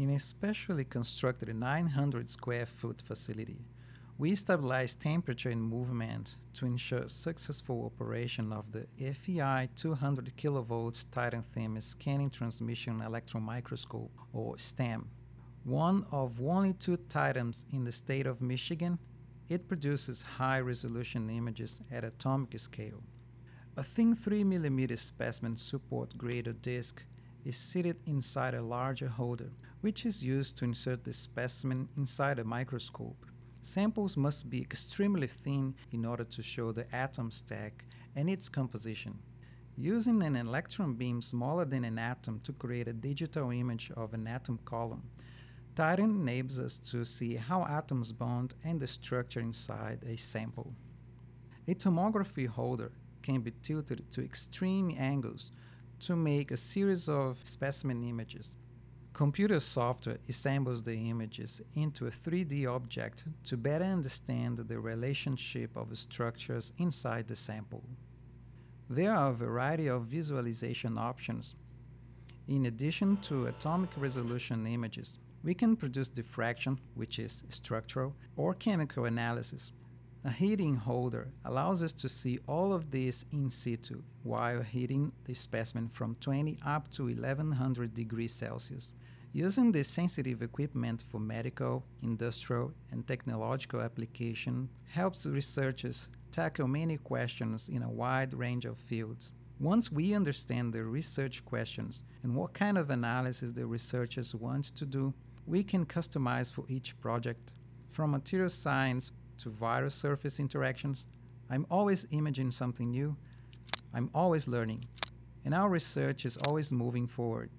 In a specially constructed 900 square foot facility, we stabilize temperature and movement to ensure successful operation of the FEI 200 kV Titan Themis Scanning Transmission Electron Microscope, or STEM. One of only two Titans in the state of Michigan, it produces high resolution images at atomic scale. A thin 3 mm specimen support graded disc is seated inside a larger holder, which is used to insert the specimen inside a microscope. Samples must be extremely thin in order to show the atom stack and its composition. Using an electron beam smaller than an atom to create a digital image of an atom column, Titan enables us to see how atoms bond and the structure inside a sample. A tomography holder can be tilted to extreme angles to make a series of specimen images. Computer software assembles the images into a 3D object to better understand the relationship of structures inside the sample. There are a variety of visualization options. In addition to atomic resolution images, we can produce diffraction, which is structural, or chemical analysis. A heating holder allows us to see all of this in situ while heating the specimen from 20 up to 1100 degrees Celsius. Using this sensitive equipment for medical, industrial, and technological application helps researchers tackle many questions in a wide range of fields. Once we understand the research questions and what kind of analysis the researchers want to do, we can customize for each project. From material science to virus surface interactions, I'm always imaging something new. I'm always learning. And our research is always moving forward.